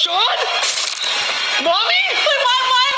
Sean? Mommy? Wait, why, why